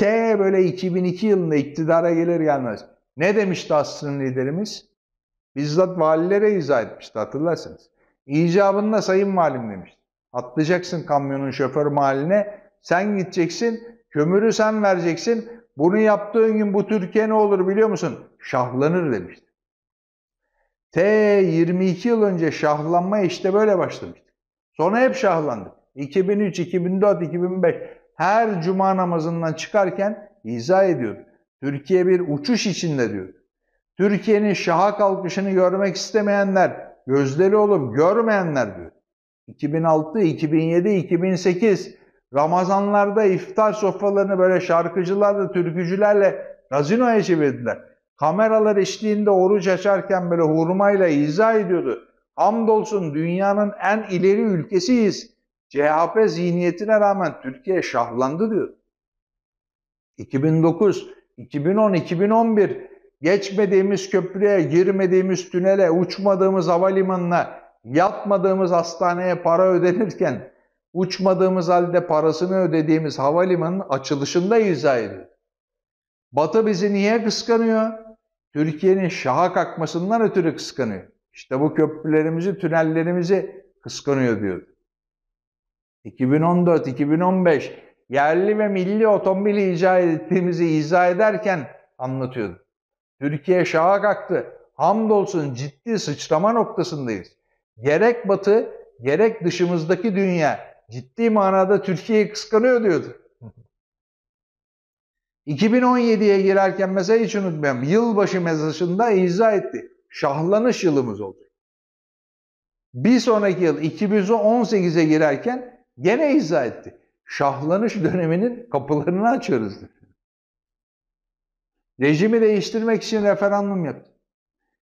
T böyle 2002 yılında iktidara gelir gelmez. Ne demişti asrın liderimiz? Bizzat valilere izah etmişti hatırlarsınız. İcabında sayın valim demişti. Atlayacaksın kamyonun şoför mahalline, sen gideceksin, kömürü sen vereceksin. Bunu yaptığın gün bu Türkiye ne olur biliyor musun? Şahlanır demişti. T 22 yıl önce şahlanma işte böyle başlamıştı. Sonra hep şahlandık. 2003, 2004, 2005 her cuma namazından çıkarken izah ediyordu. Türkiye bir uçuş içinde diyordu. Türkiye'nin şaha kalkışını görmek istemeyenler, gözleri olup görmeyenler diyor. 2006, 2007, 2008 Ramazanlarda iftar sofralarını böyle şarkıcılarla, türkücülerle gazinoya çevirdiler. Kameralar eşliğinde oruç açarken böyle hurmayla izah ediyordu. Hamdolsun dünyanın en ileri ülkesiyiz. CHP zihniyetine rağmen Türkiye şahlandı diyor. 2009, 2010, 2011 geçmediğimiz köprüye, girmediğimiz tünele, uçmadığımız havalimanına, yatmadığımız hastaneye para ödenirken uçmadığımız halde parasını ödediğimiz havalimanının açılışında izah ediyor. Batı bizi niye kıskanıyor? Türkiye'nin şaha kalkmasından ötürü kıskanıyor. İşte bu köprülerimizi, tünellerimizi kıskanıyor diyor. 2014-2015 yerli ve milli otomobil icat ettiğimizi izah ederken anlatıyordu. Türkiye şaha kalktı. Hamdolsun ciddi sıçrama noktasındayız. Gerek batı, gerek dışımızdaki dünya ciddi manada Türkiye'yi kıskanıyor diyordu. 2017'ye girerken mesela hiç unutmayayım. Yılbaşı mesajında izah etti. Şahlanış yılımız oldu. Bir sonraki yıl 2018'e girerken gene izah etti. Şahlanış döneminin kapılarını açıyoruz. Rejimi değiştirmek için referandum yaptı.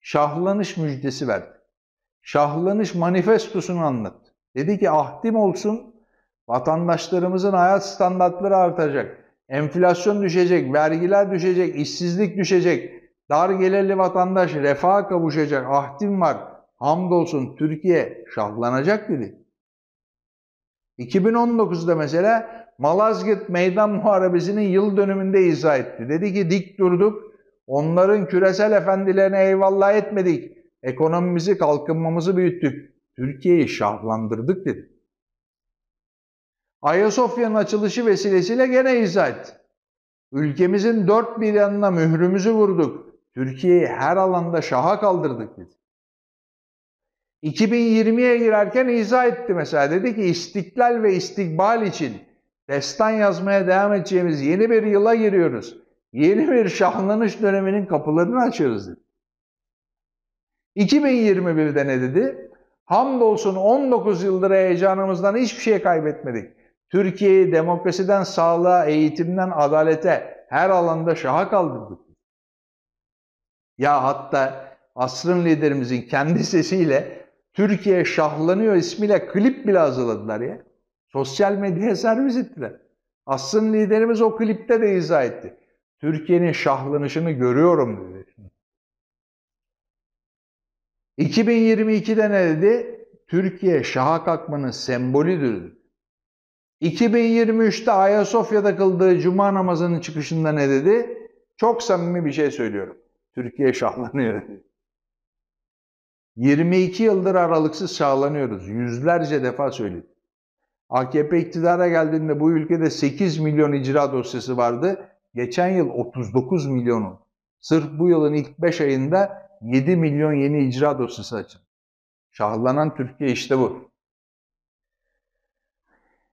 Şahlanış müjdesi verdi. Şahlanış manifestosunu anlattı. Dedi ki ahdim olsun, vatandaşlarımızın hayat standartları artacak. Enflasyon düşecek, vergiler düşecek, işsizlik düşecek. Dar gelirli vatandaş refaha kavuşacak. Ahdim var. Hamdolsun Türkiye şahlanacak dedi. 2019'da mesela Malazgirt Meydan Muharebesi'nin yıl dönümünde izah etti. Dedi ki dik durduk, onların küresel efendilerine eyvallah etmedik, ekonomimizi, kalkınmamızı büyüttük, Türkiye'yi şahlandırdık dedi. Ayasofya'nın açılışı vesilesiyle gene izah etti. Ülkemizin dört bir yanına mührümüzü vurduk. Türkiye'yi her alanda şaha kaldırdık dedi. 2020'ye girerken izah etti mesela. Dedi ki istiklal ve istikbal için destan yazmaya devam edeceğimiz yeni bir yıla giriyoruz. Yeni bir şahlanış döneminin kapılarını açıyoruz dedi. 2021'de ne dedi? Hamdolsun 19 yıldır heyecanımızdan hiçbir şey kaybetmedik. Türkiye'yi demokrasiden sağlığa, eğitimden adalete her alanda şaha kaldırdık. Ya hatta asrın liderimizin kendi sesiyle Türkiye şahlanıyor ismiyle klip bile hazırladılar ya. Sosyal medyaya servis ettiler. Asrın liderimiz o klipte de izah etti. Türkiye'nin şahlanışını görüyorum dedi. 2022'de ne dedi? Türkiye şaha kalkmanın sembolüdür. 2023'te Ayasofya'da kıldığı cuma namazının çıkışında ne dedi? Çok samimi bir şey söylüyorum. Türkiye şahlanıyor dedi. 22 yıldır aralıksız şahlanıyoruz. Yüzlerce defa söyledim. AKP iktidara geldiğinde bu ülkede 8 milyon icra dosyası vardı. Geçen yıl 39 milyonu. Sırf bu yılın ilk 5 ayında 7 milyon yeni icra dosyası açıldı. Şahlanan Türkiye işte bu.